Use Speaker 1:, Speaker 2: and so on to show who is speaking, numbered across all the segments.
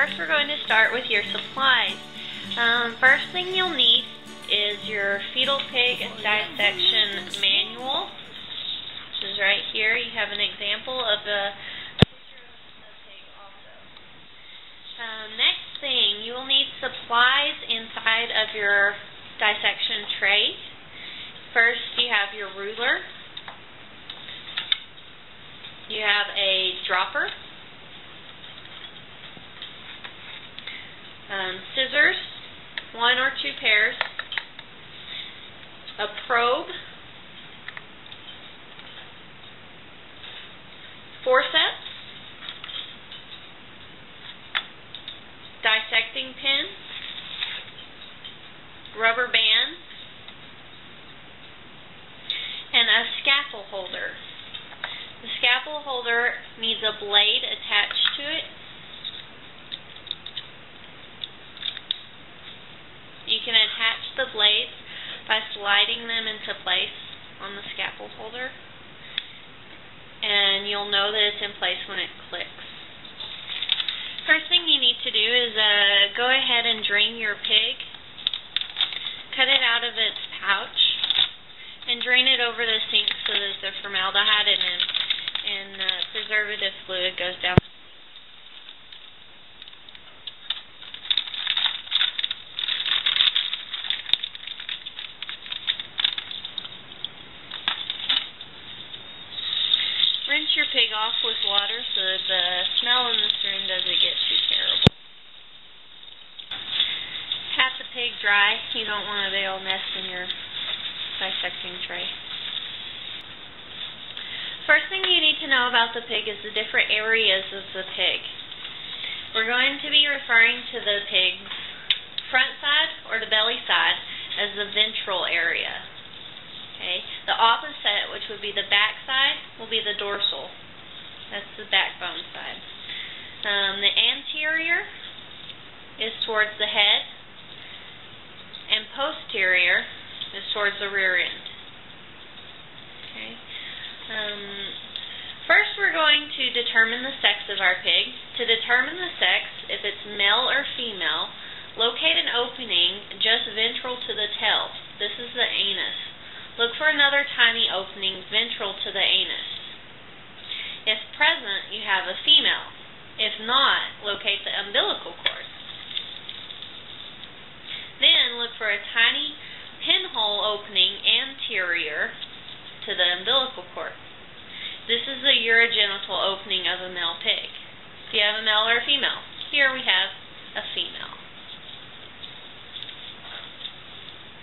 Speaker 1: first we're going to start with your supplies. Um, first thing you'll need is your fetal pig dissection manual. This is right here. You have an example of a. Um, next thing, you will need supplies inside of your dissection tray. First, you have your ruler. You have a dropper. Um, scissors, one or two pairs, a probe, forceps, dissecting pin, rubber band, and a scalpel holder. The scalpel holder needs a blade attached to it. You can attach the blades by sliding them into place on the scalpel holder. And you'll know that it's in place when it clicks. First thing you need to do is uh, go ahead and drain your pig, cut it out of its pouch, and drain it over the sink so that the formaldehyde and, and uh, preservative fluid goes down pig off with water so that the smell in the room doesn't get too terrible. Pat the pig dry. You don't want a big old nest in your dissecting tray. First thing you need to know about the pig is the different areas of the pig. We're going to be referring to the pig's front side or the belly side as the ventral area. Okay. The opposite, which would be the back side, will be the dorsal. That's the backbone side. Um, the anterior is towards the head, and posterior is towards the rear end. Okay. Um, first, we're going to determine the sex of our pig. To determine the sex, if it's male or female, locate an opening just ventral to the tail. This is the anus. Look for another tiny opening ventral to the anus. Present, you have a female. If not, locate the umbilical cord. Then look for a tiny pinhole opening anterior to the umbilical cord. This is the urogenital opening of a male pig. Do you have a male or a female? Here we have a female.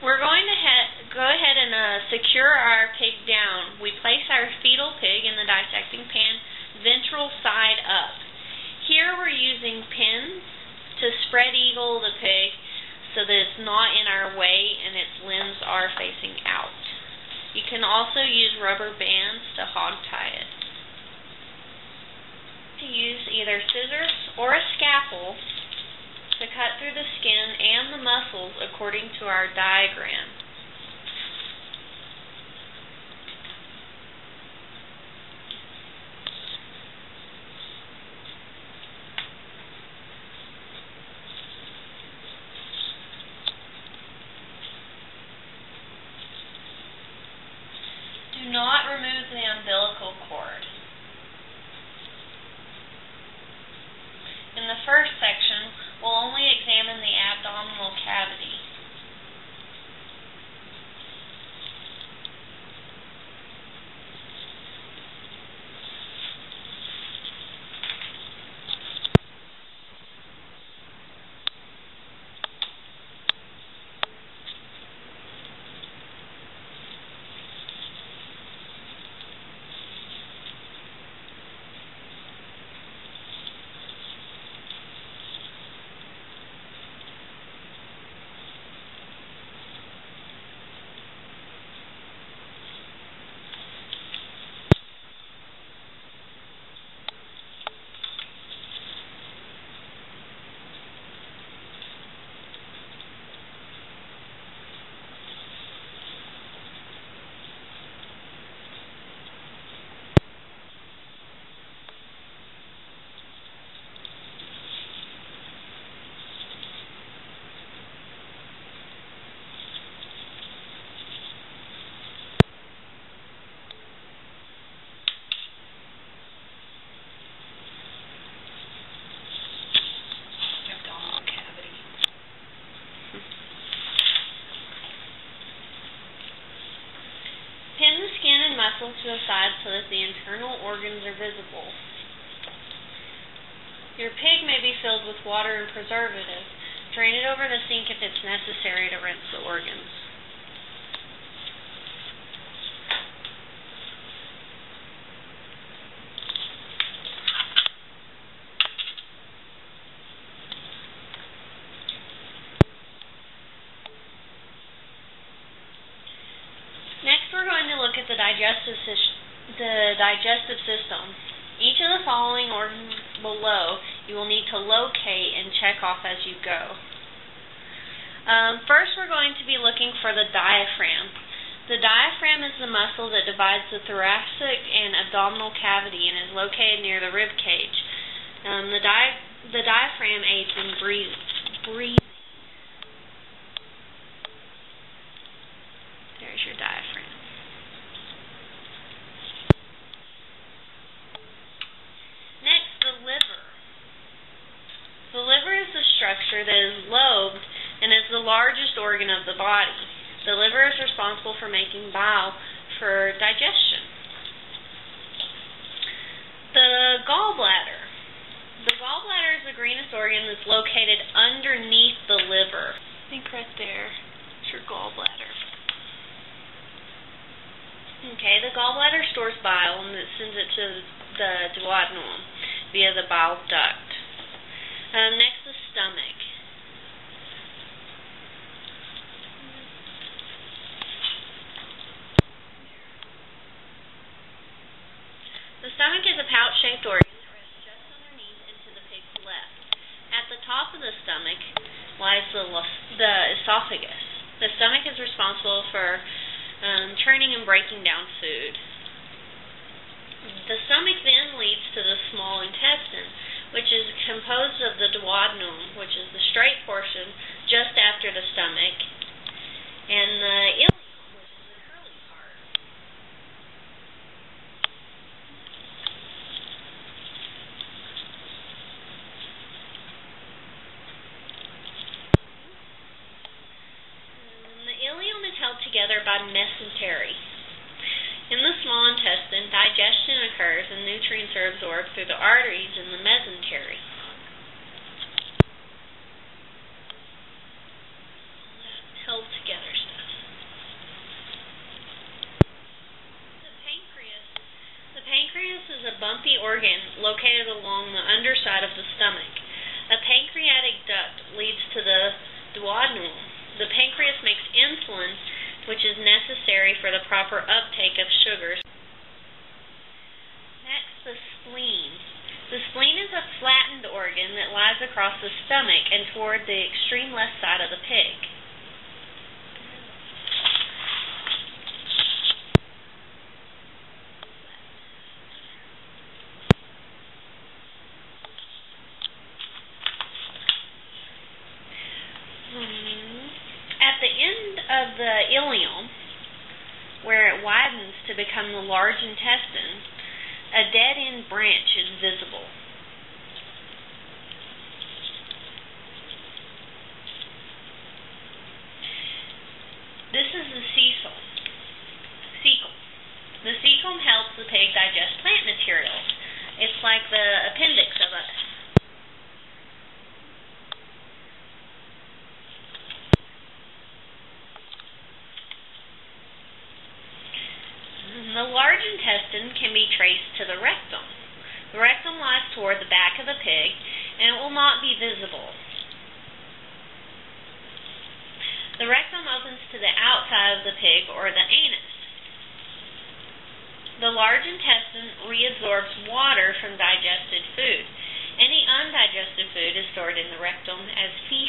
Speaker 1: We're going to go ahead and uh, secure our pig down. We place our fetal pig in the dissecting pan ventral side up. Here we're using pins to spread eagle the pig so that it's not in our way and its limbs are facing out. You can also use rubber bands to hog tie it. To use either scissors or a scalpel to cut through the skin and the muscles according to our diagram. Do not remove the umbilical cord. In the first section, we'll only examine the abdominal cavity. Internal organs are visible. Your pig may be filled with water and preservative. Drain it over the sink if it's necessary to rinse the organs. Next, we're going to look at the digestive the digestive system. Each of the following organs below you will need to locate and check off as you go. Um, first, we're going to be looking for the diaphragm. The diaphragm is the muscle that divides the thoracic and abdominal cavity and is located near the rib cage. Um, the, di- the diaphragm aids in breathing. There's your diaphragm. Next, the liver. The liver is the structure that is lobed and is the largest organ of the body. The liver is responsible for making bile for digestion. The gallbladder. The gallbladder is the greenest organ that's located underneath the liver. I think right there is your gallbladder. Okay, the gallbladder stores bile and it sends it to the duodenum via the bile duct. Um, next, the stomach. The stomach is a pouch-shaped organ that rests just underneath and to the pig's left. At the top of the stomach lies the, the esophagus. The stomach is responsible for um, churning and breaking down food. The stomach then leads to the small intestine, which is composed of the duodenum, which is the straight portion just after the stomach, and the ileum, which is the curly part. And the ileum is held together by mesentery. In the small intestine, digestion occurs and nutrients are absorbed through the arteries in the mesentery. Held together stuff. The pancreas. The pancreas is a bumpy organ located along the underside of the stomach. A pancreatic duct leads to the duodenum. The pancreas makes insulin which is necessary for the proper uptake of sugars. Next, the spleen. The spleen is a flattened across the stomach and toward the extreme left side of the pig. Hmm. At the end of the ileum, where it widens to become the large intestine, a dead end branch is visible. This is the cecum. Cecum. The cecum helps the pig digest plant materials. It's like the appendix of us. The large intestine can be traced to the rectum. The rectum lies toward the back of the pig and it will not be visible. The rectum opens to the outside of the pig or the anus. The large intestine reabsorbs water from digested food. Any undigested food is stored in the rectum as feces.